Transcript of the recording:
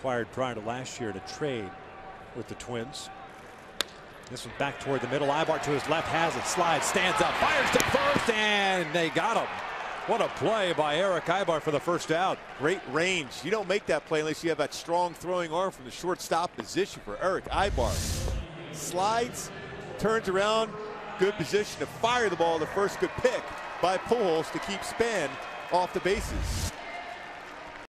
acquired prior to last year to trade with the Twins. This one back toward the middle. Aybar to his left has it. Slides, stands up, fires to first, and they got him. What a play by Erick Aybar for the first out. Great range. You don't make that play unless you have that strong throwing arm from the shortstop position for Erick Aybar. Slides, turns around, good position to fire the ball. The first good pick by Pujols to keep Span off the bases.